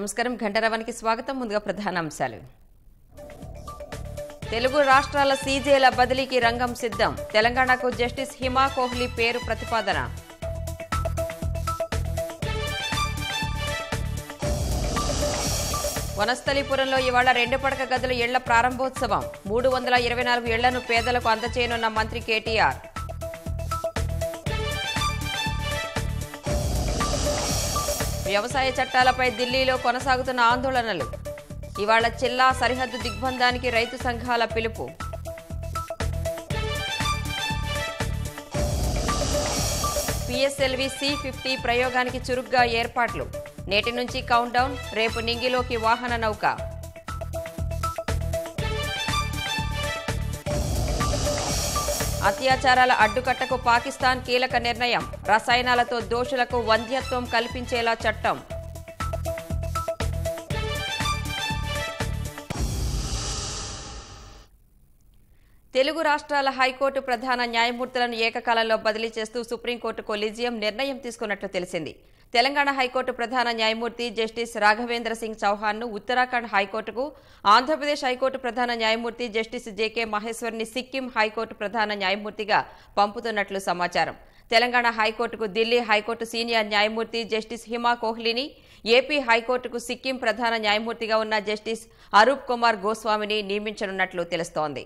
నమస్కారం. ఘంటరవానికి స్వాగతం. ముందుగా ప్రధాన అంశాలు తెలుగు రాష్ట్రాల సీజేల బదిలీకి రంగం సిద్ధం. తెలంగాణకు జస్టిస్ హిమా కోహ్లీ పేరు ప్రతిపాదన. వనస్థలిపురంలో ఇవాళ రెండు పడక గదుల ఇళ్ళ ప్రారంభోత్సవం. మూడు వందల ఇరవై నాలుగు ఇళ్ళను పేదలకు అందచేయనున్న మంత్రి కేటీఆర్. వ్యవసాయ చట్టాలపై ఢిల్లీలో కొనసాగుతున్న ఆందోళనలు. ఇవాళ జిల్లా సరిహద్దు దిగ్బంధానికి రైతు సంఘాల పిలుపు. పిఎస్ఎల్వి సి ఫిఫ్టీ ప్రయోగానికి చురుగ్గా ఏర్పాట్లు. నేటి నుంచి కౌంట్ డౌన్ రేపు నింగిలోకి వాహన నౌక. అత్యాచారాల అడ్డుకట్టకు పాకిస్తాన్ కీలక నిర్ణయం. రసాయనాలతో దోషులకు వంధ్యత్వం కల్పించేలా చట్టం. తెలుగు రాష్ట్రాల హైకోర్టు ప్రధాన న్యాయమూర్తులను ఏకకాలంలో బదిలీ చేస్తూ సుప్రీంకోర్టు కొలీజియం నిర్ణయం తీసుకున్నట్లు తెలిసింది. తెలంగాణ హైకోర్టు ప్రధాన న్యాయమూర్తి జస్టిస్ రాఘవేంద్ర సింగ్ చౌహాన్ను ఉత్తరాఖండ్ హైకోర్టుకు ఆంధ్రప్రదేశ్ హైకోర్టు ప్రధాన న్యాయమూర్తి జస్టిస్ జేకే మహేశ్వర్ని సిక్కిం హైకోర్టు ప్రధాన న్యాయమూర్తిగా పంపుతున్నట్లు సమాచారం. తెలంగాణ హైకోర్టుకు ఢిల్లీ హైకోర్టు సీనియర్ న్యాయమూర్తి జస్టిస్ హిమా కోహ్లీని ఏపీ హైకోర్టుకు సిక్కిం ప్రధాన న్యాయమూర్తిగా ఉన్న జస్టిస్ అరూప్ కుమార్ గోస్వామిని నియమించనున్నట్లు తెలుస్తోంది.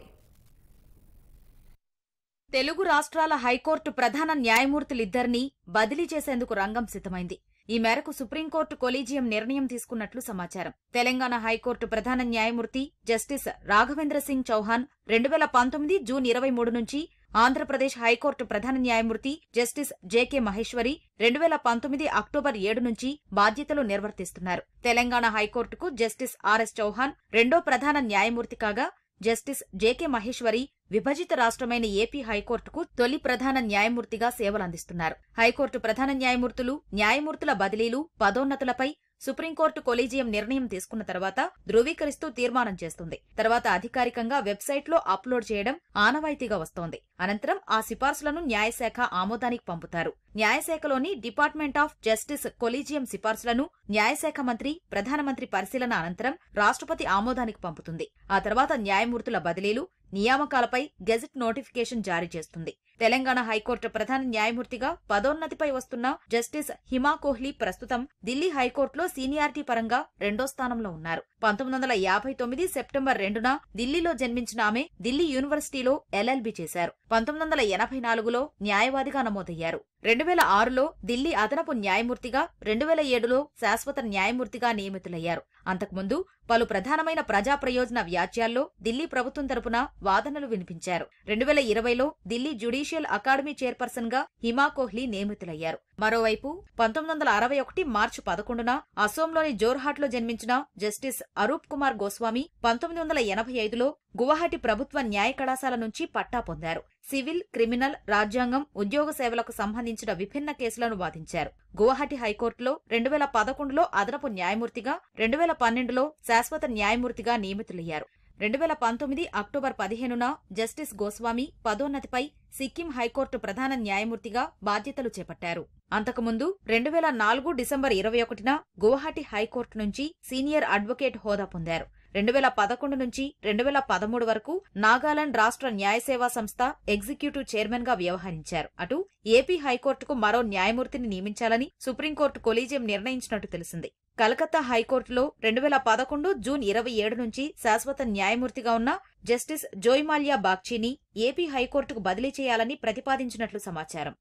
తెలుగు రాష్ట్రాల హైకోర్టు ప్రధాన న్యాయమూర్తులిద్దరినీ బదిలీ చేసేందుకు రంగం సిద్ధమైంది. ఈ మేరకు సుప్రీంకోర్టు కొలీజియం నిర్ణయం తీసుకున్నట్లు సమాచారం. తెలంగాణ హైకోర్టు ప్రధాన న్యాయమూర్తి జస్టిస్ రాఘవేంద్ర సింగ్ చౌహాన్ రెండు వేల పంతొమ్మిది జూన్ ఇరవై మూడు నుంచి ఆంధ్రప్రదేశ్ హైకోర్టు ప్రధాన న్యాయమూర్తి జస్టిస్ జేకే మహేశ్వరి రెండు వేల పంతొమ్మిది అక్టోబర్ ఏడు నుంచి బాధ్యతలు నిర్వర్తిస్తున్నారు. తెలంగాణ హైకోర్టుకు జస్టిస్ ఆర్ఎస్ చౌహాన్ రెండో ప్రధాన న్యాయమూర్తి కాగా జస్టిస్ జేకే మహేశ్వరి విభజిత రాష్ట్రమైన ఏపీ హైకోర్టుకు తొలి ప్రధాన న్యాయమూర్తిగా సేవలందిస్తున్నారు. హైకోర్టు ప్రధాన న్యాయమూర్తులు న్యాయమూర్తుల బదిలీలు పదోన్నతులపై సుప్రీంకోర్టు కొలీజియం నిర్ణయం తీసుకున్న తర్వాత ధృవీకరిస్తూ తీర్మానం చేస్తుంది. తర్వాత అధికారికంగా వెబ్సైట్లో అప్లోడ్ చేయడం ఆనవాయితీగా వస్తోంది. అనంతరం ఆ సిఫార్సులను న్యాయశాఖ ఆమోదానికి పంపుతారు. న్యాయశాఖలోని డిపార్ట్మెంట్ ఆఫ్ జస్టిస్ కొలీజియం సిఫార్సులను న్యాయశాఖ మంత్రి ప్రధానమంత్రి పరిశీలన అనంతరం రాష్ట్రపతి ఆమోదానికి పంపుతుంది. ఆ తర్వాత న్యాయమూర్తుల బదిలీలు నియామకాలపై గెజిట్ నోటిఫికేషన్ జారీ చేస్తుంది. తెలంగాణ హైకోర్టు ప్రధాన న్యాయమూర్తిగా పదోన్నతిపై వస్తున్న జస్టిస్ హిమా కోహ్లీ ప్రస్తుతం ఢిల్లీ హైకోర్టులో సీనియారిటీ పరంగా రెండో స్థానంలో ఉన్నారు. పంతొమ్మిది వందల యాభై తొమ్మిది సెప్టెంబర్ రెండున ఢిల్లీలో జన్మించిన ఆమె ఢిల్లీ యూనివర్సిటీలో ఎల్ఎల్బి చేశారు. పంతొమ్మిది వందల ఎనభై నాలుగులో న్యాయవాదిగా నమోదయ్యారు. రెండు వేల ఆరులో ఢిల్లీ అదనపు న్యాయమూర్తిగా రెండు వేల ఏడులో శాశ్వత న్యాయమూర్తిగా నియమితులయ్యారు. అంతకుముందు పలు ప్రధానమైన ప్రజా ప్రయోజన వ్యాజ్యాల్లో ఢిల్లీ ప్రభుత్వం తరపున వాదనలు వినిపించారు. రెండు వేల ఇరవైలో ఢిల్లీ జ్యుడీషియల్ అకాడమీ చైర్పర్సన్గా హిమా కోహ్లీ నియమితులయ్యారు. మరోవైపు పంతొమ్మిది వందల అరవై ఒకటి మార్చి పదకొండున అసోంలోని జోర్హాట్లో జన్మించిన జస్టిస్ అరూప్ కుమార్ గోస్వామి పంతొమ్మిది వందల ఎనభై ఐదులో గువాహటి ప్రభుత్వ న్యాయ కళాశాల నుంచి పట్టా పొందారు. సివిల్ క్రిమినల్ రాజ్యాంగం ఉద్యోగ సేవలకు సంబంధించిన విభిన్న కేసులను వాదించారు. గువాహటి హైకోర్టులో రెండు వేల పదకొండులో అదనపు న్యాయమూర్తిగా రెండు వేల పన్నెండులో శాశ్వత న్యాయమూర్తిగా నియమితులయ్యారు. రెండు వేల పంతొమ్మిది అక్టోబర్ పదిహేనున జస్టిస్ గోస్వామి పదోన్నతిపై సిక్కిం హైకోర్టు ప్రధాన న్యాయమూర్తిగా బాధ్యతలు చేపట్టారు. అంతకుముందు రెండు వేల నాలుగు డిసెంబర్ ఇరవై ఒకటిన గువాహటి హైకోర్టు నుంచి సీనియర్ అడ్వకేట్ హోదా పొందారు. రెండు వేల పదకొండు నుంచి రెండు వేల పదమూడు వరకు నాగాలాండ్ రాష్ట్ర న్యాయ సేవా సంస్థ ఎగ్జిక్యూటివ్ చైర్మన్గా వ్యవహరించారు. అటు ఏపీ హైకోర్టుకు మరో న్యాయమూర్తిని నియమించాలని సుప్రీంకోర్టు కొలీజియం నిర్ణయించినట్టు తెలిసింది. కలకత్తా హైకోర్టులో రెండు వేల పదకొండు జూన్ ఇరవై ఏడు నుంచి శాశ్వత న్యాయమూర్తిగా ఉన్న జస్టిస్ జోయ్మాల్యా బాగ్చీని ఏపీ హైకోర్టుకు బదిలీ చేయాలని ప్రతిపాదించినట్లు సమాచారం.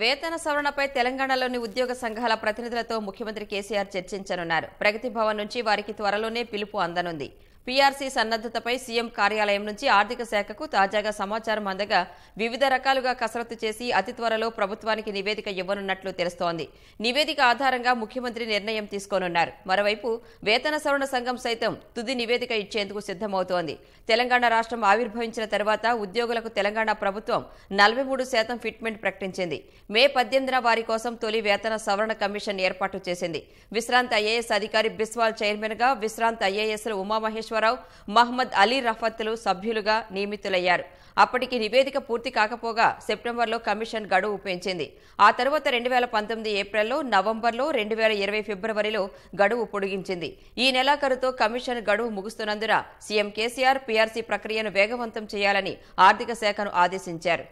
వేతన సవరణపై తెలంగాణలోని ఉద్యోగ సంఘాల ప్రతినిధులతో ముఖ్యమంత్రి కేసీఆర్ చర్చించనున్నారు. ప్రగతి భవన్ నుంచి వారికి త్వరలోనే పిలుపు అందనుంది. పీఆర్సీ సన్నద్దతపై సీఎం కార్యాలయం నుంచి ఆర్థిక శాఖకు తాజాగా సమాచారం అందగా వివిధ రకాలుగా కసరత్తు చేసి అతి త్వరలో ప్రభుత్వానికి నివేదిక ఇవ్వనున్నట్లు తెలుస్తోంది. నివేదిక ఆధారంగా ముఖ్యమంత్రి నిర్ణయం తీసుకోనున్నారు. మరోవైపు వేతన సవరణ సంఘం సైతం తుది నివేదిక ఇచ్చేందుకు సిద్దమవుతోంది తెలంగాణ రాష్ట్రం ఆవిర్భవించిన తర్వాత ఉద్యోగులకు తెలంగాణ ప్రభుత్వం నలభై మూడు శాతం ఫిట్మెంట్ ప్రకటించింది. మే పద్దెనిమిదిన వారి కోసం తొలి వేతన సవరణ కమిషన్ ఏర్పాటు చేసింది. విశ్రాంత ఐఏఎస్ అధికారి బిస్వాల్ చైర్మన్గా విశ్రాంత ఐఏఎస్లు ఉమామహేశ్వర నాగేశ్వరరావు మహమ్మద్ అలీ రఫత్లు సభ్యులుగా నియమితులయ్యారు. అప్పటికి నివేదిక పూర్తి కాకపోగా సెప్టెంబర్లో కమిషన్ గడువు పెంచింది. ఆ తరువాత రెండు వేల పంతొమ్మిది ఏప్రిల్లో నవంబర్లో రెండు వేల ఇరవై ఫిబ్రవరిలో గడువు పొడిగించింది. ఈ నెలాఖరుతో కమిషన్ గడువు ముగుస్తున్నందున సీఎం కేసీఆర్ పీఆర్సీ ప్రక్రియను వేగవంతం చేయాలని ఆర్థిక శాఖను ఆదేశించారు.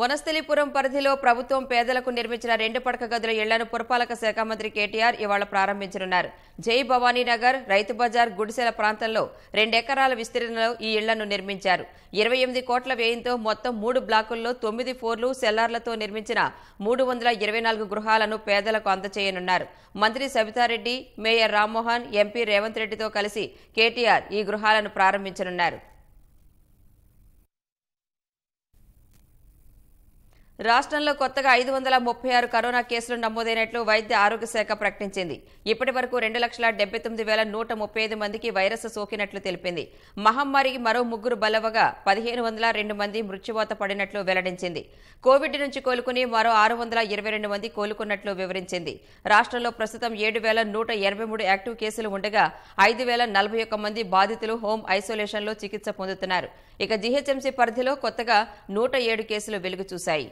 వనస్థలిపురం పరిధిలో ప్రభుత్వం పేదలకు నిర్మించిన రెండు పడక గదుల ఇళ్ళను పురపాలక శాఖ మంత్రి కేటీఆర్ ఇవాళ ప్రారంభించనున్నారు. జై భవానీనగర్ రైతు బజార్ గుడిసెల ప్రాంతంలో రెండెకరాల విస్తీర్ణంలో ఈ ఇళ్ళను నిర్మించారు. ఇరవై ఎనిమిది కోట్ల వ్యయంతో మొత్తం మూడు బ్లాకుల్లో తొమ్మిది ఫోర్లు సెల్లార్లతో నిర్మించిన మూడు వందల ఇరవై నాలుగు గృహాలను పేదలకు అందచేయనున్నారు. మంత్రి సబితారెడ్డి మేయర్ రామ్మోహన్ ఎంపీ రేవంత్ రెడ్డితో కలిసి కేటీఆర్ ఈ గృహాలను ప్రారంభించనున్నారు. రాష్ట్రంలో కొత్తగా ఐదు వందల ముప్పై ఆరు కరోనా కేసులు నమోదైనట్లు వైద్య ఆరోగ్య శాఖ ప్రకటించింది. ఇప్పటి వరకు రెండు లక్షల డెబ్బై తొమ్మిది వేల నూట ముప్పై ఐదు మందికి వైరస్ సోకినట్లు తెలిపింది. మహమ్మారికి మరో ముగ్గురు బలవగా పదిహేను వందల రెండు మంది మృత్యువాత పడినట్లు వెల్లడించింది. కోవిడ్ నుంచి కోలుకుని మరో ఆరు వందల ఇరవై రెండు మంది కోలుకున్నట్లు వివరించింది. రాష్ట్రంలో ప్రస్తుతం ఏడు వేల నూట ఎనభై మూడు యాక్టివ్ కేసులు ఉండగా ఐదు వేల నలభై ఒక్క మంది బాధితులు హోం ఐసోలేషన్లో చికిత్స పొందుతున్నారు. ఇక జీహెచ్ఎంసీ పరిధిలో కొత్తగా నూట ఏడు కేసులు వెలుగు చూశాయి.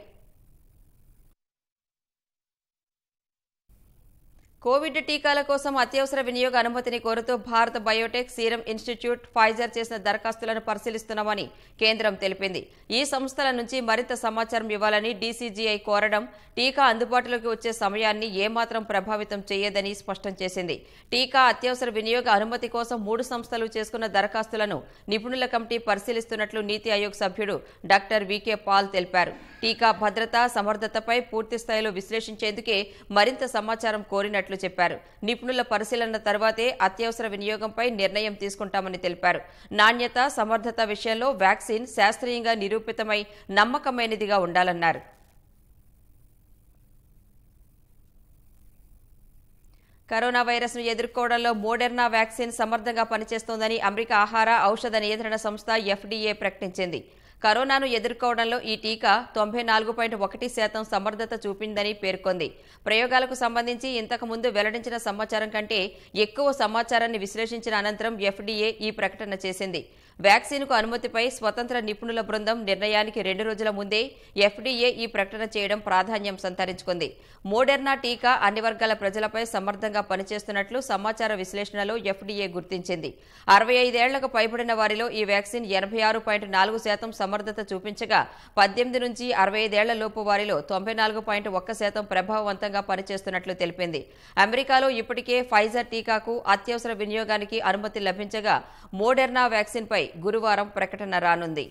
కోవిడ్ టీకాల కోసం అత్యవసర వినియోగ అనుమతిని కోరుతూ Bharat Biotech Serum Institute Pfizer చేసిన దరఖాస్తులను పరిశీలిస్తున్నామని కేంద్రం తెలిపింది. ఈ సంస్థల నుంచి మరింత సమాచారం ఇవ్వాలని డీసీజీఐ కోరడం టీకా అందుబాటులోకి వచ్చే సమయాన్ని ఏమాత్రం ప్రభావితం చేయదని స్పష్టం చేసింది. టీకా అత్యవసర వినియోగ అనుమతి కోసం మూడు సంస్థలు చేసుకున్న దరఖాస్తులను నిపుణుల కమిటీ పరిశీలిస్తున్నట్లు నీతి ఆయోగ్ సభ్యుడు డాక్టర్ వికే పాల్ తెలిపారు. టీకా భద్రత సమర్థతపై పూర్తిస్థాయిలో విశ్లేషించేందుకే మరింత సమాచారం కోరినట్లు చెప్పారు. నిపుణుల పరిశీలన తర్వాతే అత్యవసర వినియోగంపై నిర్ణయం తీసుకుంటామని తెలిపారు. నాణ్యత సమర్థత విషయంలో వ్యాక్సిన్ శాస్త్రీయంగా నిరూపితమై నమ్మకమైనదిగా ఉండాలన్నారు. కరోనా వైరస్ను ఎదుర్కోవడంలో మోడెర్నా వ్యాక్సిన్ సమర్థంగా పనిచేస్తోందని అమెరికా ఆహార ఔషధ నియంత్రణ సంస్థ ఎఫ్డీఏ ప్రకటించింది. కరోనాను ఎదుర్కోవడంలో ఈ టీకా తొంభై నాలుగు పాయింట్ ఒకటి శాతం సమర్థత చూపిందని పేర్కొంది. ప్రయోగాలకు సంబంధించి ఇంతకుముందు వెల్లడించిన సమాచారం కంటే ఎక్కువ సమాచారాన్ని విశ్లేషించిన అనంతరం ఎఫ్డీఏ ఈ ప్రకటన చేసింది. వ్యాక్సిన్కు అనుమతిపై స్వతంత్ర నిపుణుల బృందం నిర్ణయానికి రెండు రోజుల ముందే ఎఫ్డీఏ ఈ ప్రకటన చేయడం ప్రాధాన్యం సంతరించుకుంది. మోడెర్నా టీకా అన్ని వర్గాల ప్రజలపై సమర్థంగా పనిచేస్తున్నట్లు సమాచార విశ్లేషణలో ఎఫ్డీఏ గుర్తించింది. అరవై ఐదేళ్ళకు పైబడిన వారిలో ఈ వ్యాక్సిన్ ఎనభై ఆరు పాయింట్ నాలుగు శాతం సమర్థత చూపించగా పద్దెనిమిది నుంచి అరవై ఐదేళ్ళ లోపు వారిలో తొంభై నాలుగు పాయింట్ ఒక్క శాతం ప్రభావవంతంగా పనిచేస్తున్నట్లు తెలిపింది. అమెరికాలో ఇప్పటికే ఫైజర్ టీకాకు అత్యవసర వినియోగానికి అనుమతి లభించగా మోడెర్నా వ్యాక్సిన్పై గురువారం ప్రకటన రానుంది.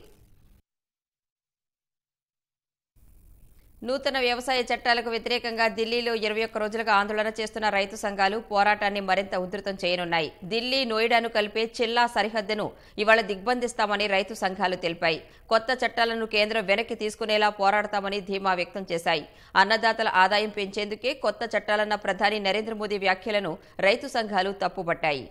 నూతన వ్యవసాయ చట్టాలకు వ్యతిరేకంగా ఢిల్లీలో ఇరవై ఒక్క రోజులుగా ఆందోళన చేస్తున్న రైతు సంఘాలు పోరాటాన్ని మరింత ఉధృతం చేయనున్నాయి. ఢిల్లీ నోయిడాను కలిపే చిల్లా సరిహద్దును ఇవాళ దిగ్బంధిస్తామని రైతు సంఘాలు తెలిపాయి. కొత్త చట్టాలను కేంద్రం వెనక్కి తీసుకునేలా పోరాడతామని ధీమా వ్యక్తం చేశాయి. అన్నదాతల ఆదాయం పెంచేందుకే కొత్త చట్టాలన్న ప్రధాని నరేంద్ర మోదీ వ్యాఖ్యలను రైతు సంఘాలు తప్పుబట్టాయి.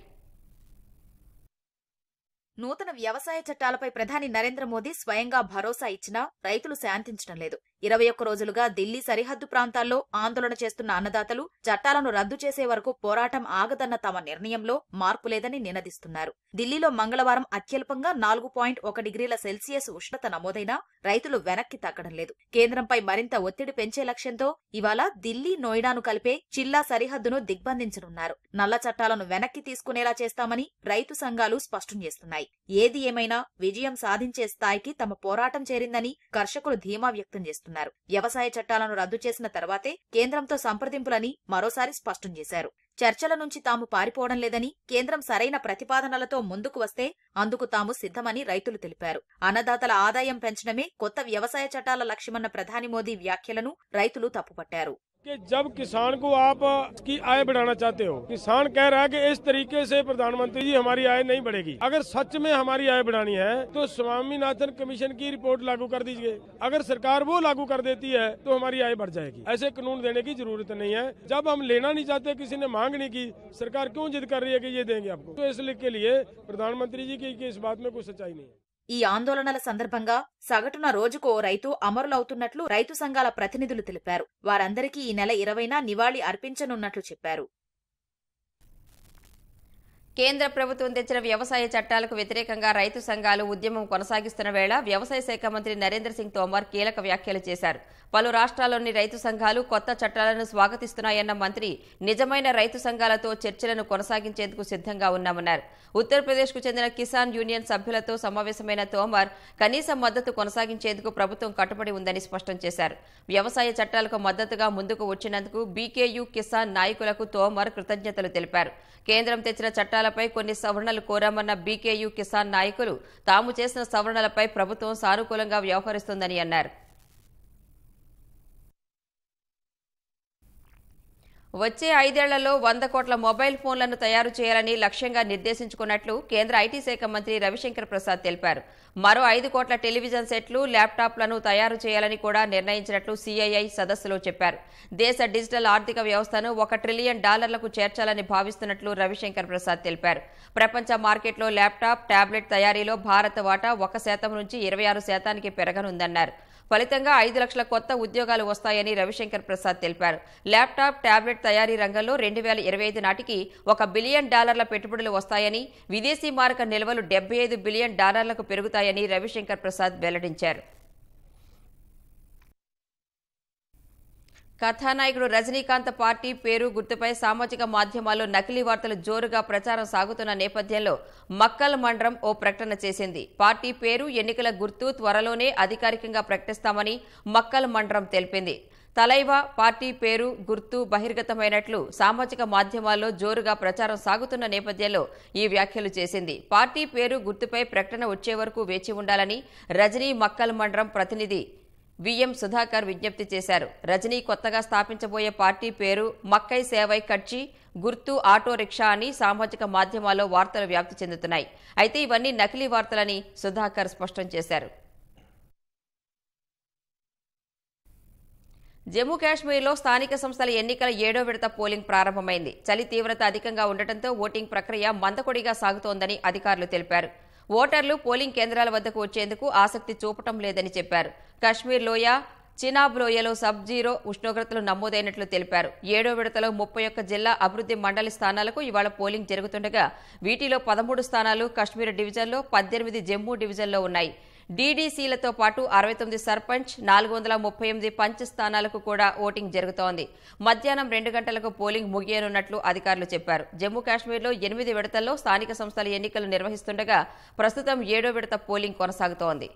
నూతన వ్యవసాయ చట్టాలపై ప్రధాని నరేంద్ర మోదీ స్వయంగా భరోసా ఇచ్చినా రైతులు శాంతించడం లేదు. ఇరవై ఒక్క రోజులుగా ఢిల్లీ సరిహద్దు ప్రాంతాల్లో ఆందోళన చేస్తున్న అన్నదాతలు చట్టాలను రద్దు చేసే వరకు పోరాటం ఆగదన్న తమ నిర్ణయంలో మార్పు లేదని నినదిస్తున్నారు. ఢిల్లీలో మంగళవారం అత్యల్పంగా నాలుగు పాయింట్ ఒక డిగ్రీల సెల్సియస్ ఉష్ణత నమోదైనా రైతులు వెనక్కి తగ్గడం లేదు. కేంద్రంపై మరింత ఒత్తిడి పెంచే లక్ష్యంతో ఇవాళ ఢిల్లీ నోయిడాను కలిపే చిల్లా సరిహద్దును దిగ్బంధించనున్నారు. నల్ల చట్టాలను వెనక్కి తీసుకునేలా చేస్తామని రైతు సంఘాలు స్పష్టం చేస్తున్నాయి. ఏది ఏమైనా విజయం సాధించే స్థాయికి తమ పోరాటం చేరిందని కర్షకులు ధీమా వ్యక్తం చేస్తున్నారు. వ్యవసాయ చట్టాలను రద్దు చేసిన తర్వాతే కేంద్రంతో సంప్రదింపులని మరోసారి స్పష్టం చేశారు. చర్చల నుంచి తాము పారిపోవడం లేదని కేంద్రం సరైన ప్రతిపాదనలతో ముందుకు వస్తే అందుకు తాము సిద్ధమని రైతులు తెలిపారు. అన్నదాతల ఆదాయం పెంచడమే కొత్త వ్యవసాయ చట్టాల లక్ష్యమన్న ప్రధాని మోదీ వ్యాఖ్యలను రైతులు తప్పుపట్టారు. कि जब किसान को आप की आय बढ़ाना चाहते हो, किसान कह रहा है कि इस तरीके से प्रधानमंत्री जी, हमारी आय नहीं बढ़ेगी। अगर सच में हमारी आय बढ़ानी है तो स्वामीनाथन कमीशन की रिपोर्ट लागू कर दीजिए। अगर सरकार वो लागू कर देती है तो हमारी आय बढ़ जाएगी। ऐसे कानून देने की ज़रूरत नहीं है। जब हम लेना नहीं चाहते, किसी ने मांग नहीं की, सरकार क्यों जिद कर रही है की ये देंगे आपको? तो इसलिए लिए प्रधानमंत्री जी की इस बात में कोई सच्चाई नहीं है। ఈ ఆందోళనల సందర్భంగా సగటున రోజుకో రైతు అమరులవుతున్నట్లు రైతు సంఘాల ప్రతినిధులు తెలిపారు. వారందరికీ ఈ నెల ఇరవైన నివాళి అర్పించనున్నట్లు చెప్పారు. కేంద్ర ప్రభుత్వం తెచ్చిన వ్యవసాయ చట్టాలకు వ్యతిరేకంగా రైతు సంఘాలు ఉద్యమం కొనసాగిస్తున్న వేళ వ్యవసాయ శాఖ మంత్రి నరేంద్ర సింగ్ తోమర్ కీలక వ్యాఖ్యలు చేశారు. పలు రాష్ట్రాల్లోని రైతు సంఘాలు కొత్త చట్టాలను స్వాగతిస్తున్నాయన్న మంత్రి నిజమైన రైతు సంఘాలతో చర్చలను కొనసాగించేందుకు సిద్ధంగా ఉన్నామన్నారు. ఉత్తరప్రదేశ్కు చెందిన కిసాన్ యూనియన్ సభ్యులతో సమావేశమైన తోమర్ కనీస మద్దతు కొనసాగించేందుకు ప్రభుత్వం కట్టుబడి ఉందని స్పష్టం చేశారు. వ్యవసాయ చట్టాలకు మద్దతుగా ముందుకు వచ్చినందుకు బీకేయూ కిసాన్ నాయకులకు తోమర్ కృతజ్ఞతలు తెలిపారు. కేంద్రం తెచ్చిన చట్టాలపై కొన్ని సవరణలు కోరామన్న బీకేయూ కిసాన్ నాయకులు తాము చేసిన సవరణలపై ప్రభుత్వం సానుకూలంగా వ్యవహరిస్తుందని అన్నారు. వచ్చే ఐదేళ్ళలో వంద కోట్ల మొబైల్ ఫోన్లను తయారు చేయాలని లక్ష్యంగా నిర్దేశించుకున్నట్లు కేంద్ర ఐటీ శాఖ మంత్రి రవిశంకర్ ప్రసాద్ తెలిపారు. మరో ఐదు కోట్ల టెలివిజన్ సెట్లు ల్యాప్టాప్లను తయారు చేయాలని కూడా నిర్ణయించినట్లు సీఐఐ సదస్సులో చెప్పారు. దేశ డిజిటల్ ఆర్థిక వ్యవస్థను ఒక ట్రిలియన్ డాలర్లకు చేర్చాలని భావిస్తున్నట్లు రవిశంకర్ ప్రసాద్ తెలిపారు. ప్రపంచ మార్కెట్లో ల్యాప్టాప్ టాబ్లెట్ తయారీలో భారత్ వాటా ఒక శాతం నుంచి ఇరవై ఆరు శాతానికి పెరగనుందన్నారు. ఫలితంగా ఐదు లక్షల కొత్త ఉద్యోగాలు వస్తాయని రవిశంకర్ ప్రసాద్ తెలిపారు. ల్యాప్టాప్ టాబ్లెట్ తయారీ రంగంలో రెండు వేల ఇరవై ఐదు నాటికి ఒక బిలియన్ డాలర్ల పెట్టుబడులు వస్తాయని విదేశీ మారక నిల్వలు డెబ్బై ఐదు బిలియన్ డాలర్లకు పెరుగుతాయని రవిశంకర్ ప్రసాద్ వెల్లడించారు. కథానాయకుడు రజనీకాంత్ పార్టీ పేరు గుర్తుపై సామాజిక మాధ్యమాల్లో నకిలీ వార్తలు జోరుగా ప్రచారం సాగుతున్న నేపథ్యంలో మక్కల్ మండలం ఓ ప్రకటన చేసింది. పార్టీ పేరు ఎన్నికల గుర్తు త్వరలోనే అధికారికంగా ప్రకటిస్తామని మక్కల్ మండలం తెలిపింది. తలైవా పార్టీ పేరు గుర్తు బహిర్గతమైనట్లు సామాజిక మాధ్యమాల్లో జోరుగా ప్రచారం సాగుతున్న నేపథ్యంలో ఈ వ్యాఖ్యలు చేసింది. పార్టీ పేరు గుర్తుపై ప్రకటన వచ్చే వరకు వేచి ఉండాలని రజనీ మక్కల్ మండలం ప్రతినిధి విఎం సుధాకర్ విజ్ఞప్తి చేశారు. రజనీ కొత్తగా స్థాపించబోయే పార్టీ పేరు మక్కై సేవై కడ్చి గుర్తు ఆటో రిక్షా అని సామాజిక మాధ్యమాల్లో వార్తలు వ్యాప్తి చెందుతున్నాయి. అయితే ఇవన్నీ నకిలీ వార్తలని సుధాకర్ స్పష్టం చేశారు. జమ్మూ కాశ్మీర్లో స్థానిక సంస్థల ఎన్నికల ఏడో విడత పోలింగ్ ప్రారంభమైంది. చలి తీవ్రత అధికంగా ఉండటంతో ఓటింగ్ ప్రక్రియ మందకొడిగా సాగుతోందని అధికారులు తెలిపారు. ఓటర్లు పోలింగ్ కేంద్రాల వద్దకు వచ్చేందుకు ఆసక్తి చూపటం లేదని చెప్పారు. కశ్మీర్ లోయ చినాబ్ లోయలో సబ్ జీరో ఉష్ణోగ్రతలు నమోదైనట్లు తెలిపారు. ఏడో విడతలో ముప్పై ఒక్క జిల్లా అభివృద్ధి మండలి స్థానాలకు ఇవాళ పోలింగ్ జరుగుతుండగా వీటిలో పదమూడు స్థానాలు కశ్మీర్ డివిజన్లో పద్దెనిమిది జమ్మూ డివిజన్లో ఉన్నాయి. డీడీసీలతో పాటు అరవై తొమ్మిది సర్పంచ్ నాలుగు వందల ముప్పై ఎనిమిది పంచ్ స్థానాలకు కూడా ఓటింగ్ జరుగుతోంది. మధ్యాహ్నం రెండు గంటలకు పోలింగ్ ముగియనున్నట్లు అధికారులు చెప్పారు. జమ్మూ కాశ్మీర్లో ఎనిమిది విడతల్లో స్థానిక సంస్థల ఎన్నికలు నిర్వహిస్తుండగా ప్రస్తుతం ఏడో విడత పోలింగ్ కొనసాగుతోంది.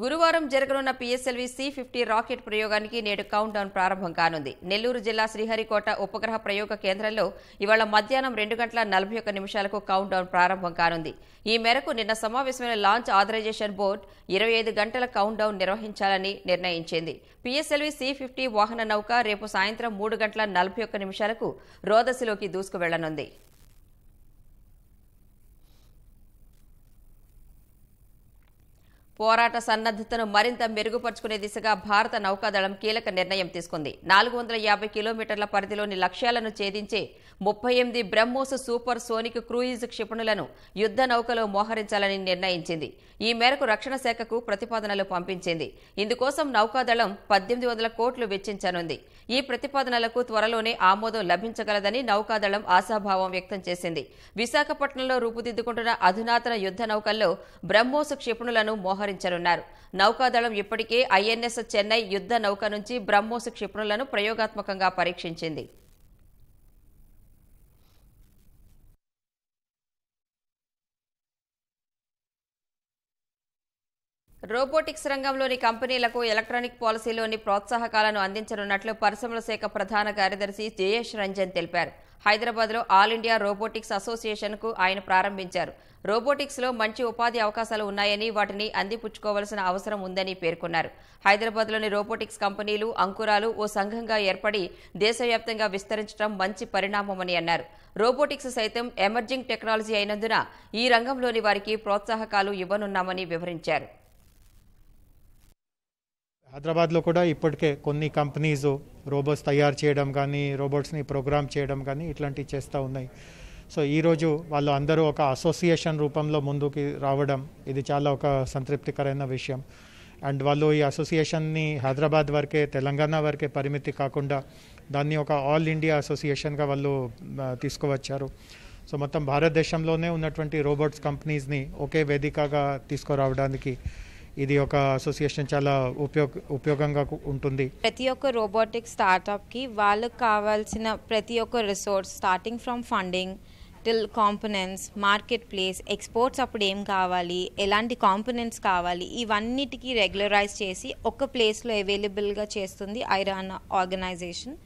గురువారం జరగనున్న పిఎస్ఎల్వి సి ఫిఫ్టీ రాకెట్ ప్రయోగానికి నేడు కౌంట్ డౌన్ ప్రారంభం కానుంది. నెల్లూరు జిల్లా శ్రీహరికోట ఉపగ్రహ ప్రయోగ కేంద్రంలో ఇవాళ మధ్యాహ్నం రెండు గంటల నలభై ఒక్క నిమిషాలకు కౌంట్ డౌన్ ప్రారంభం కానుంది. ఈ మేరకు నిన్న సమావేశమైన లాంచ్ ఆథరైజేషన్ బోర్డు ఇరవై ఐదు గంటల కౌంట్ డౌన్ నిర్వహించాలని నిర్ణయించింది. పిఎస్ఎల్వి సి ఫిఫ్టీ వాహన నౌక రేపు సాయంత్రం మూడు గంటల నలభై ఒక్క నిమిషాలకు రోదసిలోకి దూసుకు పోరాట సన్నద్ధతను మరింత మెరుగుపరుచుకునే దిశగా భారత నౌకాదళం కీలక నిర్ణయం తీసుకుంది. నాలుగు వందల యాభై కిలోమీటర్ల పరిధిలోని లక్ష్యాలను ఛేదించే ముప్పై ఎనిమిది బ్రహ్మోస్ సూపర్ సోనిక్ క్రూయిజ్ క్షిపణులను యుద్ధ నౌకలో మోహరించాలని నిర్ణయించింది. ఈ మేరకు రక్షణ శాఖకు ప్రతిపాదనలు పంపించింది. ఇందుకోసం నౌకాదళం పద్దెనిమిది వందల కోట్లు వెచ్చించనుంది. ఈ ప్రతిపాదనలకు త్వరలోనే ఆమోదం లభించగలదని నౌకాదళం ఆశాభావం వ్యక్తం చేసింది. విశాఖపట్నంలో రూపుదిద్దుకుంటున్న అధునాతన యుద్ధ నౌకల్లో బ్రహ్మోస్ క్షిపణులను మోహరించనున్నారు నౌకాదళం ఇప్పటికే ఐఎన్ఎస్ చెన్నై యుద్ధ నౌక నుంచి బ్రహ్మోస్ క్షిపణులను ప్రయోగాత్మకంగా పరీక్షించింది. రోబోటిక్స్ రంగంలోని కంపెనీలకు ఎలక్ట్రానిక్ పాలసీలోని ప్రోత్సాహకాలను అందించనున్నట్లు పరిశ్రమల శాఖ ప్రధాన కార్యదర్శి జయేష్ రంజన్ తెలిపారు. హైదరాబాద్లో ఆల్ ఇండియా రోబోటిక్స్ అసోసియేషన్కు ఆయన ప్రారంభించారు. రోబోటిక్స్లో మంచి ఉపాధి అవకాశాలు ఉన్నాయని వాటిని అందిపుచ్చుకోవాల్సిన అవసరం ఉందని పేర్కొన్నారు. హైదరాబాద్లోని రోబోటిక్స్ కంపెనీలు అంకురాలు ఓ సంఘంగా ఏర్పడి దేశవ్యాప్తంగా విస్తరించడం మంచి పరిణామమని అన్నారు. రోబోటిక్స్ సైతం ఎమర్జింగ్ టెక్నాలజీ అయినందున ఈ రంగంలోని వారికి ప్రోత్సాహకాలు ఇవ్వనున్నామని వివరించారు. హైదరాబాద్లో కూడా ఇప్పటికే కొన్ని కంపెనీస్ రోబోట్స్ తయారు చేయడం కానీ రోబోట్స్ని ప్రోగ్రామ్ చేయడం కానీ ఇట్లాంటివి చేస్తూ ఉన్నాయి. సో ఈరోజు వాళ్ళు అందరూ ఒక అసోసియేషన్ రూపంలో ముందుకి రావడం ఇది చాలా ఒక సంతృప్తికరమైన విషయం. అండ్ వాళ్ళు ఈ అసోసియేషన్ని హైదరాబాద్ వరకే తెలంగాణ వరకే పరిమితి కాకుండా దాన్ని ఒక ఆల్ ఇండియా అసోసియేషన్గా వాళ్ళు తీసుకువచ్చారు. సో మొత్తం భారతదేశంలోనే ఉన్నటువంటి రోబోట్స్ కంపెనీస్ని ఒకే వేదికగా తీసుకురావడానికి ఇది ఒక అసోసియేషన్ చాలా ఉపయోగ ఉపయోగంగా ఉంటుంది. ప్రతి ఒక్క రోబోటిక్ స్టార్టప్కి వాళ్ళకి కావాల్సిన ప్రతి ఒక్క resource starting from funding till components market place exports అప్పుడు ఏం కావాలి ఎలాంటి కాంపనెంట్స్ కావాలి ఇవన్నిటికీ రెగ్యులరైజ్ చేసి ఒక ప్లేస్లో అవైలబుల్గా చేస్తుంది ఐరాన్ ఆర్గనైజేషన్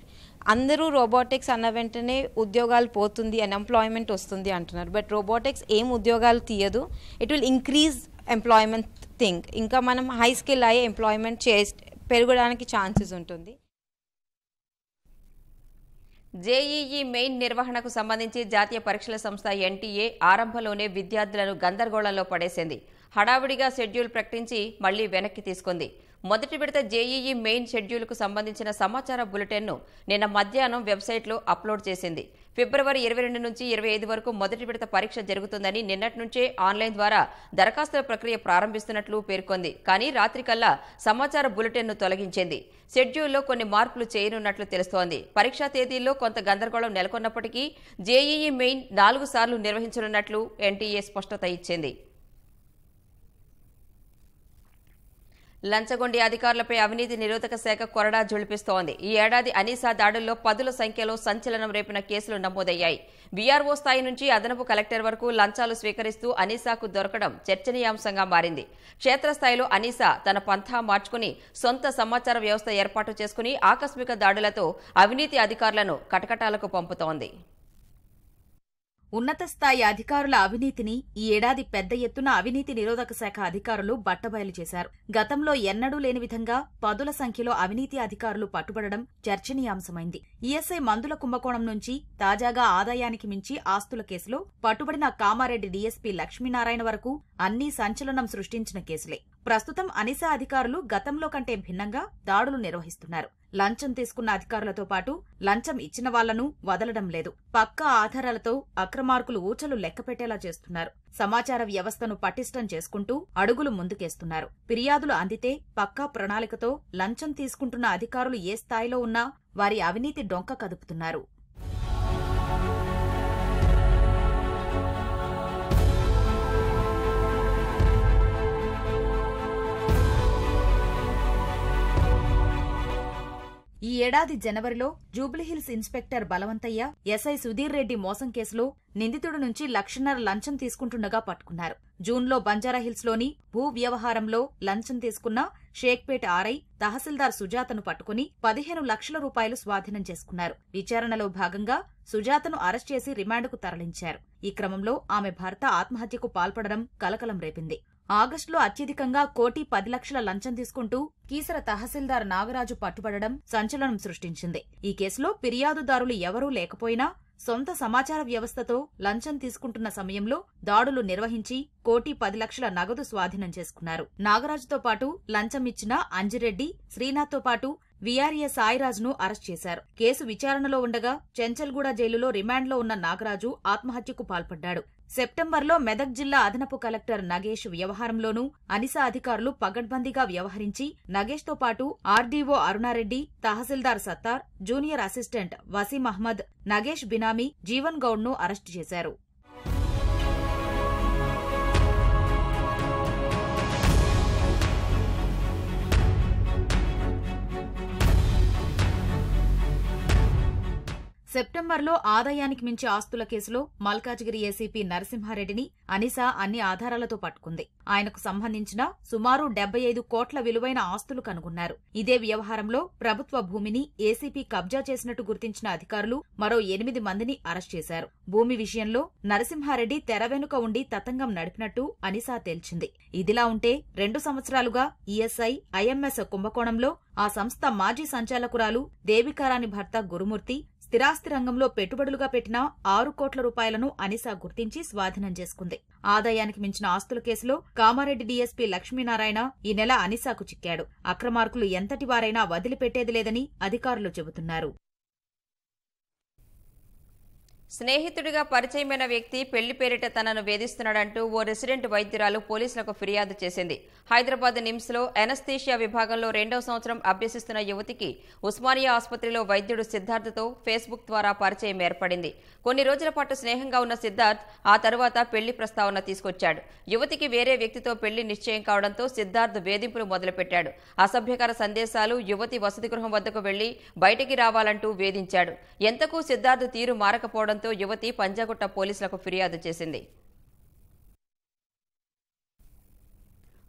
అందరూ రోబోటిక్స్ అన్న వెంటనే ఉద్యోగాలు పోతుంది అన్ఎంప్లాయ్మెంట్ వస్తుంది అంటున్నారు. బట్ రోబోటిక్స్ ఏం ఉద్యోగాలు తీయదు. It will increase employment think. ఇంకా మనం హై స్కిల్ అయ్యే ఎంప్లాయ్మెంట్ చే పెరగడానికి ఛాన్సెస్ ఉంటుంది. జేఈఈ మెయిన్ నిర్వహణకు సంబంధించి జాతీయ పరీక్షల సంస్థ ఎన్టీఏ ఆరంభంలోనే విద్యార్థులను గందరగోళంలో పడేసింది. హడావుడిగా షెడ్యూల్ ప్రకటించి మళ్ళీ వెనక్కి తీసుకుంది. మొదటి విడత జేఈఈ మెయిన్ షెడ్యూల్కు సంబంధించిన సమాచార బులెటిన్ను నిన్న మధ్యాహ్నం వెబ్సైట్లో అప్లోడ్ చేసింది. ఫిబ్రవరి ఇరవై రెండు నుంచి ఇరవై ఐదు వరకు మొదటి విడత పరీక్ష జరుగుతుందని నిన్నటి నుంచే ఆన్లైన్ ద్వారా దరఖాస్తుల ప్రక్రియ ప్రారంభిస్తున్నట్లు పేర్కొంది. కానీ రాత్రికల్లా సమాచార బులెటిన్ను తొలగించింది. షెడ్యూల్లో కొన్ని మార్పులు చేయనున్నట్లు తెలుస్తోంది. పరీక్షా తేదీల్లో కొంత గందరగోళం నెలకొన్నప్పటికీ జేఈఈ మెయిన్ నాలుగు సార్లు నిర్వహించనున్నట్లు ఎన్టీఏ స్పష్టత ఇచ్చింది. లంచగొండి అధికారులపై అవినీతి నిరోధక శాఖ కొరడా జుళిపిస్తోంది ఈ ఏడాది అనీసా దాడుల్లో పదుల సంఖ్యలో సంచలనం రేపిన కేసులు నమోదయ్యాయి. బీఆర్ఓ స్థాయి నుంచి అదనపు కలెక్టర్ వరకు లంచాలు స్వీకరిస్తూ అనీసాకు దొరకడం చర్చనీయాంశంగా మారింది. క్షేత్రస్థాయిలో అనీసా తన పంథా మార్చుకుని సొంత సమాచార వ్యవస్థ ఏర్పాటు చేసుకుని ఆకస్మిక దాడులతో అవినీతి అధికారులను కటకటాలకు పంపుతోంది. ఉన్నత స్థాయి అధికారుల అవినీతిని ఈ ఏడాది పెద్ద ఎత్తున అవినీతి నిరోధక శాఖ అధికారులు బట్టబయలు చేశారు. గతంలో ఎన్నడూ లేని విధంగా పదుల సంఖ్యలో అవినీతి అధికారులు పట్టుబడడం చర్చనీయాంశమైంది. ఈఎస్ఐ మందుల కుంభకోణం నుంచి తాజాగా ఆదాయానికి మించి ఆస్తుల కేసులో పట్టుబడిన కామారెడ్డి డీఎస్పీ లక్ష్మీనారాయణ వరకు అన్నీ సంచలనం సృష్టించిన కేసులే. ప్రస్తుతం అనిసా అధికారులు గతంలో కంటే భిన్నంగా దాడులు నిర్వహిస్తున్నారు. లంచం తీసుకున్న అధికారులతో పాటు లంచం ఇచ్చిన వాళ్ళను వదలడం లేదు. పక్కా ఆధారాలతో అక్రమార్కులు ఊచలు లెక్కపెట్టేలా చేస్తున్నారు. సమాచార వ్యవస్థను పటిష్టం చేసుకుంటూ అడుగులు ముందుకేస్తున్నారు. ఫిర్యాదులు అందితే పక్కా ప్రణాళికతో లంచం తీసుకుంటున్న అధికారులు ఏ స్థాయిలో ఉన్నా వారి అవినీతి డొంక కదుపుతున్నారు. ఈ ఏడాది జనవరిలో జూబ్లీహిల్స్ ఇన్స్పెక్టర్ బలవంతయ్య ఎస్ఐ సుధీర్ రెడ్డి మోసం కేసులో నిందితుడి నుంచి లక్షన్నర లంచం తీసుకుంటుండగా పట్టుకున్నారు. జూన్లో బంజారాహిల్స్లోని భూ వ్యవహారంలో లంచం తీసుకున్న షేక్పేట ఆర్ఐ తహసీల్దార్ సుజాతను పట్టుకుని పదిహేను లక్షల రూపాయలు స్వాధీనం చేసుకున్నారు. విచారణలో భాగంగా సుజాతను అరెస్ట్ చేసి రిమాండ్కు తరలించారు. ఈ క్రమంలో ఆమె భర్త ఆత్మహత్యకు పాల్పడడం కలకలం రేపింది. ఆగస్టులో అత్యధికంగా కోటి పది లక్షల లంచం తీసుకుంటూ కీసర తహసీల్దార్ నాగరాజు పట్టుబడడం సంచలనం సృష్టించింది. ఈ కేసులో ఫిర్యాదుదారులు ఎవరూ లేకపోయినా సొంత సమాచార వ్యవస్థతో లంచం తీసుకుంటున్న సమయంలో దాడులు నిర్వహించి కోటి పది లక్షల నగదు స్వాధీనం చేసుకున్నారు. నాగరాజుతో పాటు లంచం ఇచ్చిన అంజిరెడ్డి శ్రీనాథ్తో పాటు విఆర్ఏ సాయిరాజ్ను అరెస్ట్ చేశారు. కేసు విచారణలో ఉండగా చెంచల్గూడ జైలులో రిమాండ్లో ఉన్న నాగరాజు ఆత్మహత్యకు పాల్పడ్డాడు. సెప్టెంబర్లో మెదక్ జిల్లా అదనపు కలెక్టర్ నగేష్ వ్యవహారంలోనూ అనిసా అధికారులు పగడ్బందీగా వ్యవహరించి నగేష్తో పాటు RDO Aruna Reddy tahsildar Sattar junior assistant Waseem Ahmed Nagesh benami Jeevan గౌడ్ను arrest చేశారు. సెప్టెంబర్లో ఆదాయానికి మించి ఆస్తుల కేసులో మల్కాజ్గిరి ఏసీపీ నరసింహారెడ్డిని అనిసా అన్ని ఆధారాలతో పట్టుకుంది. ఆయనకు సంబంధించిన సుమారు డెబ్బై ఐదు కోట్ల విలువైన ఆస్తులు కనుగొన్నారు. ఇదే వ్యవహారంలో ప్రభుత్వ భూమిని ఏసీపీ కబ్జా చేసినట్టు గుర్తించిన అధికారులు మరో ఎనిమిది మందిని అరెస్ట్ చేశారు. భూమి విషయంలో నరసింహారెడ్డి తెర వెనుక ఉండి తతంగం నడిపినట్టు అనిసా తేల్చింది. ఇదిలా ఉంటే రెండు సంవత్సరాలుగా ఈఎస్ఐ ఐఎంఎస్ కుంభకోణంలో ఆ సంస్థ మాజీ సంచాలకురాలు దేవికారాని భర్త గురుమూర్తి స్థిరాస్తి రంగంలో పెట్టుబడులుగా పెట్టిన ఆరు కోట్ల రూపాయలను అనిసా గుర్తించి స్వాధీనం చేసుకుంది. ఆదాయానికి మించిన ఆస్తుల కేసులో కామారెడ్డి డీఎస్పీ లక్ష్మీనారాయణ ఈ నెల అనిసాకు చిక్కాడు. అక్రమార్కులు ఎంతటి వారైనా వదిలిపెట్టేది లేదని అధికారులు చెబుతున్నారు. స్నేహితుడిగా పరిచయమైన వ్యక్తి పెళ్ళి పేరిట తనను వేధిస్తున్నాడంటూ ఓ రెసిడెంట్ వైద్యురాలు పోలీసులకు ఫిర్యాదు చేసింది. హైదరాబాద్ నిమ్స్లో ఎనస్థీషియా విభాగంలో రెండవ సంవత్సరం అభ్యసిస్తున్న యువతికి ఉస్మానియా ఆసుపత్రిలో వైద్యుడు సిద్ధార్థతో ఫేస్బుక్ ద్వారా పరిచయం ఏర్పడింది. కొన్ని రోజుల పాటు స్నేహంగా ఉన్న సిద్ధార్థ్ ఆ తరువాత పెళ్ళి ప్రస్తావన తీసుకొచ్చాడు. యువతికి వేరే వ్యక్తితో పెళ్ళి నిశ్చయం కావడంతో సిద్ధార్థ్ వేధింపులు మొదలుపెట్టాడు. అసభ్యకర సందేశాలు యువతి వసతి గృహం వద్దకు వెళ్ళి బయటికి రావాలంటూ వేధించాడు. ఎంతకు సిద్ధార్థ్ తీరు మారకపోవడం రావడంతో యువతి పంజాగుట్ట పోలీసులకు ఫిర్యాదు చేసింది.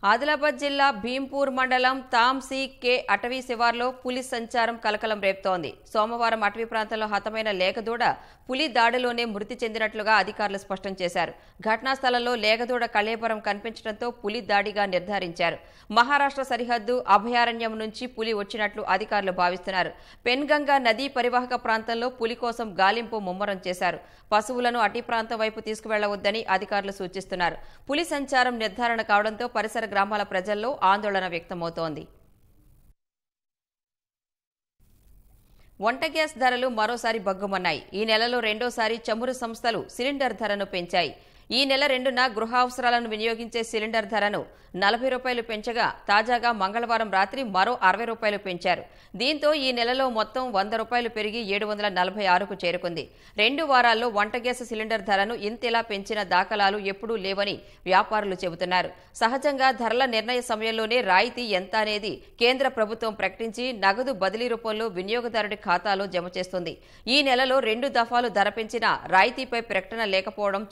ఆదిలాబాద్ జిల్లా భీంపూర్ మండలం తాంసీ కే అటవీ శివార్లో పులి సంచారం కలకలం రేపుతోంది. సోమవారం అటవీ ప్రాంతంలో హతమైన లేగదూడ పులి దాడిలోనే మృతి చెందినట్లుగా అధికారులు స్పష్టం చేశారు. ఘటనా స్థలంలో లేగదూడ కళేబరం కనిపించడంతో పులి దాడిగా నిర్ధారించారు. మహారాష్ట్ర సరిహద్దు అభయారణ్యం నుంచి పులి వచ్చినట్లు అధికారులు భావిస్తున్నారు. పెన్గంగా నదీ పరివాహక ప్రాంతంలో పులి కోసం గాలింపు ముమ్మరం చేశారు. పశువులను అటవీ ప్రాంతం వైపు తీసుకువెళ్ళవద్దని అధికారులు సూచిస్తున్నారు. పులి సంచారం నిర్ధారణ కావడంతో పరిసర గ్రామాల ప్రజల్లో ఆందోళన వ్యక్తమవుతోంది. వంట గ్యాస్ ధరలు మరోసారి బగ్గుమన్నాయి ఈ నెలలో రెండోసారి చమురు సంస్థలు సిలిండర్ ధరను పెంచాయి. ఈ నెల రెండున గృహ అవసరాలను వినియోగించే సిలిండర్ ధరను నలభై రూపాయలు పెంచగా తాజాగా మంగళవారం రాత్రి మరో అరవై రూపాయలు పెంచారు. దీంతో ఈ నెలలో మొత్తం వంద రూపాయలు పెరిగి ఏడు వందల నలభై ఆరుకు చేరుకుంది. రెండు వారాల్లో వంట గ్యాస్ సిలిండర్ ధరను ఇంతలా పెంచిన దాఖలాలు ఎప్పుడూ లేవని వ్యాపారులు చెబుతున్నారు. సహజంగా ధరల నిర్ణయ సమయంలోనే రాయితీ ఎంత అనేది కేంద్ర ప్రభుత్వం ప్రకటించి నగదు బదిలీ రూపంలో వినియోగదారుడి ఖాతాలో జమ చేస్తుంది. ఈ నెలలో రెండు దఫాలు ధర పెంచిన రాయితీపై ప్రకటన లేకపోవడం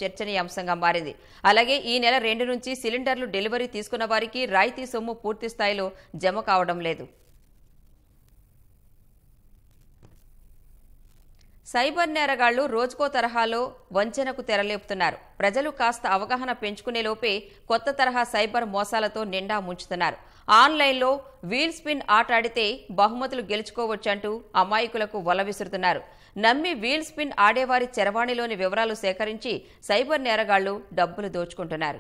అంశంగా మారింది. అలాగే ఈ నెల రెండు నుంచి సిలిండర్లు డెలివరీ తీసుకున్న వారికి రాయితీ సొమ్ము పూర్తి స్థాయిలో జమ కావడం లేదు. సైబర్ నేరగాళ్ళు రోజుకో తరహాలో వంచనకు తెరలేపుతున్నారు. ప్రజలు కాస్త అవగాహన పెంచుకునే లోపే కొత్త తరహా సైబర్ మోసాలతో నిండా ముంచుతున్నారు. ఆన్లైన్లో వీల్ స్పిన్ ఆట ఆడితే బహుమతులు గెలుచుకోవచ్చంటూ అమాయకులకు వల విసురుతున్నారు. నమ్మి వీల్ స్పిన్ ఆడేవారి చరవాణిలోని వివరాలు సేకరించి సైబర్ నేరగాళ్ళు డబ్బులు దోచుకుంటున్నారు.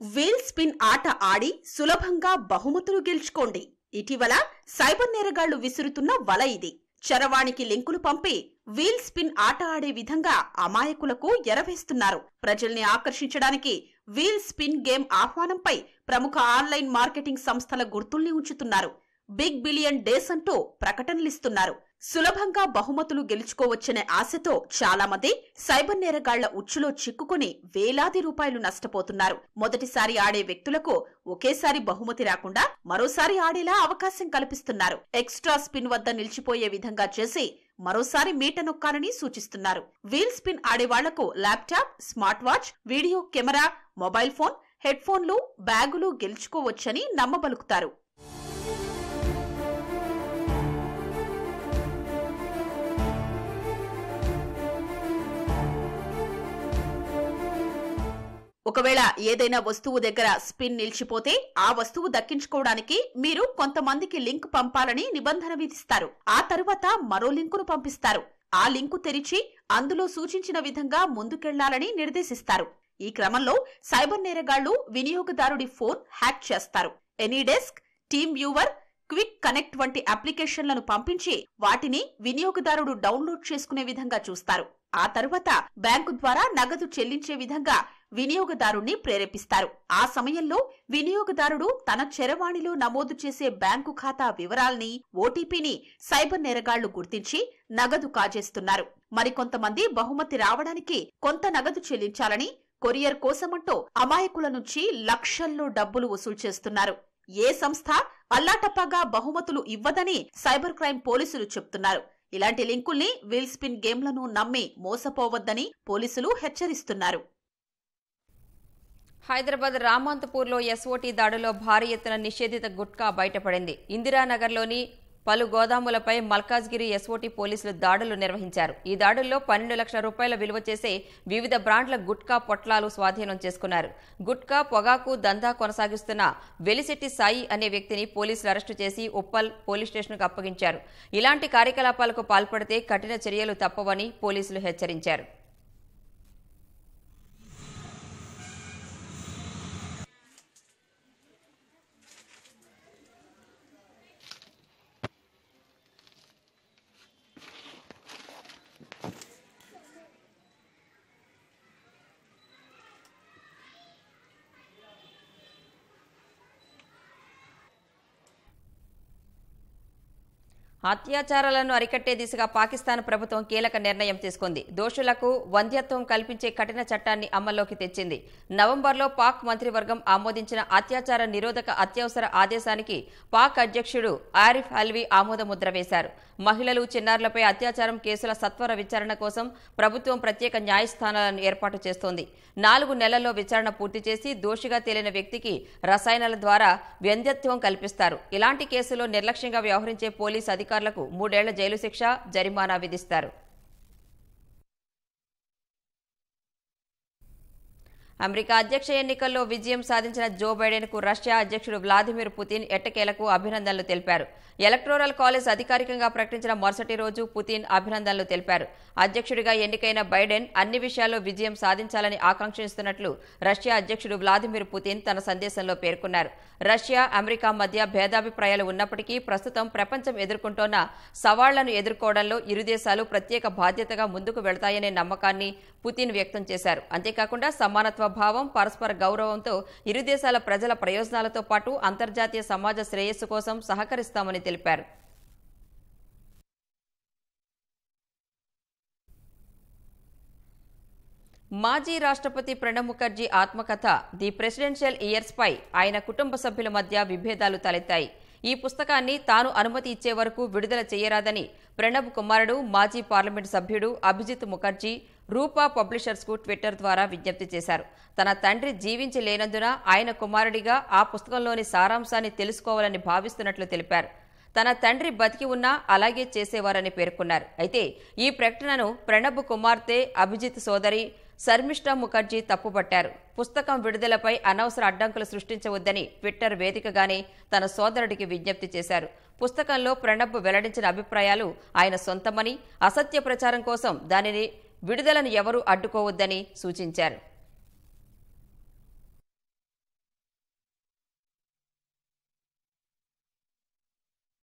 వీల్ స్పిన్ ఆట ఆడి సులభంగా బహుమతులు గెలుచుకోండి. ఇటీవల సైబర్ నేరగాళ్ళు విసురుతున్న వల ఇది. చరవాణికి లింకులు పంపి వీల్ స్పిన్ ఆట ఆడే విధంగా అమాయకులకు ఎరవేస్తున్నారు. ప్రజల్ని ఆకర్షించడానికి వీల్ స్పిన్ గేమ్ ఆహ్వానంపై ప్రముఖ ఆన్లైన్ మార్కెటింగ్ సంస్థల గుర్తుల్ని ఉంచుతున్నారు. బిగ్ బిలియన్ డేస్ అంటూ ప్రకటనలిస్తున్నారు. సులభంగా బహుమతులు గెలుచుకోవచ్చనే ఆశతో చాలా మంది సైబర్ నేరగాళ్ళ ఉచ్చులో చిక్కుకుని వేలాది రూపాయలు నష్టపోతున్నారు. మొదటిసారి ఆడే వ్యక్తులకు ఒకేసారి బహుమతి రాకుండా మరోసారి ఆడేలా అవకాశం కల్పిస్తున్నారు. ఎక్స్ట్రా స్పిన్ వద్ద నిలిచిపోయే విధంగా చేసి మరోసారి మీట నొక్కాలని సూచిస్తున్నారు. Wheel spin ఆడేవాళ్ళకు laptop smart watch video camera mobile phone head ఫోన్లు బ్యాగులు గెలుచుకోవచ్చని నమ్మబలుకుతారు. ఒకవేళ ఏదైనా వస్తువు దగ్గర స్పిన్ నిలిచిపోతే ఆ వస్తువు దక్కించుకోవడానికి మీరు కొంతమందికి లింక్ పంపాలని నిబంధన విధిస్తారు. ఆ తరువాత మరో లింకును పంపిస్తారు. ఆ లింకు తెరిచి అందులో సూచించిన విధంగా ముందుకెళ్ళాలని నిర్దేశిస్తారు. ఈ క్రమంలో సైబర్ నేరగాళ్ళు వినియోగదారుడి ఫోన్ హ్యాక్ చేస్తారు. AnyDesk team viewer quick connect వంటి అప్లికేషన్లను పంపించి వాటిని వినియోగదారుడు డౌన్లోడ్ చేసుకునే విధంగా చూస్తారు. ఆ తరువాత బ్యాంకు ద్వారా నగదు చెల్లించే విధంగా వినియోగదారుణ్ణి ప్రేరేపిస్తారు. ఆ సమయంలో వినియోగదారుడు తన చెరవాణిలో నమోదు చేసే బ్యాంకు ఖాతా వివరాల్ని ఓటీపీని సైబర్ నేరగాళ్ళు గుర్తించి నగదు కాజేస్తున్నారు. మరికొంతమంది బహుమతి రావడానికి కొంత నగదు చెల్లించాలని కొరియర్ కోసమంటూ అమాయకుల నుంచి లక్షల్లో డబ్బులు వసూలు చేస్తున్నారు. ఏ సంస్థ అల్లాటప్పగా బహుమతులు ఇవ్వదని సైబర్ క్రైమ్ పోలీసులు చెప్తున్నారు. ఇలాంటి లింకుల్ని వీల్ స్పిన్ గేమ్లను నమ్మి మోసపోవద్దని పోలీసులు హెచ్చరిస్తున్నారు. హైదరాబాద్ రామాంతపూర్లో ఎస్ఓటీ దాడిలో భారీ ఎత్తున నిషేధిత గుట్కా బయటపడింది. ఇందిరానగర్లోని పలు గోదాములపై మల్కాజ్గిరి ఎస్ఓటీ పోలీసులు దాడులు నిర్వహించారు. ఈ దాడుల్లో పన్నెండు లక్షల రూపాయల విలువ చేసే వివిధ బ్రాండ్ల గుట్కా పొట్లాలు స్వాధీనం చేసుకున్నారు. గుట్కా పొగాకు దందా కొనసాగిస్తున్న వెలిశెట్టి సాయి అనే వ్యక్తిని పోలీసులు అరెస్టు చేసి ఉప్పల్ పోలీస్ స్టేషన్కు అప్పగించారు. ఇలాంటి కార్యకలాపాలకు పాల్పడితే కఠిన చర్యలు తప్పవని పోలీసులు హెచ్చరించారు. అత్యాచారాలను అరికట్టే దిశగా పాకిస్తాన్ ప్రభుత్వం కీలక నిర్ణయం తీసుకుంది. దోషులకు వంధ్యత్వం కల్పించే కఠిన చట్టాన్ని అమల్లోకి తెచ్చింది. నవంబర్లో పాక్ మంత్రివర్గం ఆమోదించిన అత్యాచార నిరోధక అత్యవసర ఆదేశానికి పాక్ అధ్యక్షుడు ఆరిఫ్ అల్వీ ఆమోదముద్ర వేశారు. మహిళలు చిన్నారులపై అత్యాచారం కేసుల సత్వర విచారణ కోసం ప్రభుత్వం ప్రత్యేక న్యాయస్థానాలను ఏర్పాటు చేస్తోంది. నాలుగు నెలల్లో విచారణ పూర్తి చేసి దోషిగా తేలిన వ్యక్తికి రసాయనాల ద్వారా వ్యంధ్యత్వం కల్పిస్తారు. ఇలాంటి కేసులో నిర్లక్ష్యంగా వ్యవహరించే పోలీసు అధికారులకు మూడేళ్ళ జైలు శిక్ష జరిమానా విధిస్తారు. అమెరికా అధ్యక్ష ఎన్నికల్లో విజయం సాధించిన జో బైడెన్కు రష్యా అధ్యక్షుడు వ్లాదిమిర్ పుతిన్ ఎట్టకేలకు అభినందనలు తెలిపారు. ఎలక్టోరల్ కాలేజ్ అధికారికంగా ప్రకటించిన మరుసటి రోజు పుతిన్ అభినందనలు తెలిపారు. అధ్యక్షుడిగా ఎన్నికైన బైడెన్ అన్ని విషయాల్లో విజయం సాధించాలని ఆకాంక్షిస్తున్నట్లు రష్యా అధ్యక్షుడు వ్లాదిమిర్ పుతిన్ తన సందేశంలో పేర్కొన్నారు. రష్యా అమెరికా మధ్య భేదాభిప్రాయాలు ఉన్నప్పటికీ ప్రస్తుతం ప్రపంచం ఎదుర్కొంటోన్న సవాళ్ళను ఎదుర్కోవడంలో ఇరు దేశాలు ప్రత్యేక బాధ్యతగా ముందుకు వెళతాయనే నమ్మకాన్ని పుతిన్ వ్యక్తం చేశారు. అంతేకాకుండా సమానత్వ భావం పరస్పర గౌరవంతో ఇరు దేశాల ప్రజల ప్రయోజనాలతో పాటు అంతర్జాతీయ సమాజ శ్రేయస్సు కోసం సహకరిస్తామని తెలిపారు. మాజీ రాష్ట్రపతి ప్రణబ్ ముఖర్జీ ఆత్మకథ ది ప్రెసిడెన్షియల్ ఇయర్స్ పై ఆయన కుటుంబ సభ్యుల మధ్య విభేదాలు తలెత్తాయి. ఈ పుస్తకాన్ని తాను అనుమతి ఇచ్చే వరకు విడుదల చేయరాదని ప్రణబ్ కుమారుడు మాజీ పార్లమెంటు సభ్యుడు అభిజిత్ ముఖర్జీ రూపా పబ్లిషర్స్కు ట్విట్టర్ ద్వారా విజ్ఞప్తి చేశారు. తన తండ్రి జీవించి లేనందున ఆయన కుమారుడిగా ఆ పుస్తకంలోని సారాంశాన్ని తెలుసుకోవాలని భావిస్తున్నట్లు తెలిపారు. తన తండ్రి బతికి ఉన్నా అలాగే చేసేవారని పేర్కొన్నారు. అయితే ఈ ప్రకటనను ప్రణబ్ కుమార్తె అభిజిత్ సోదరి శర్మిష్ఠా ముఖర్జీ తప్పుపట్టారు. పుస్తకం విడుదలపై అనవసర అడ్డంకులు సృష్టించవద్దని ట్విట్టర్ వేదికగానే తన సోదరుడికి విజ్ఞప్తి చేశారు. పుస్తకంలో ప్రణబ్ వెల్లడించిన అభిప్రాయాలు ఆయన సొంతమని అసత్య ప్రచారం కోసం దానిని విడుదలను ఎవరూ అడ్డుకోవద్దని సూచించారు.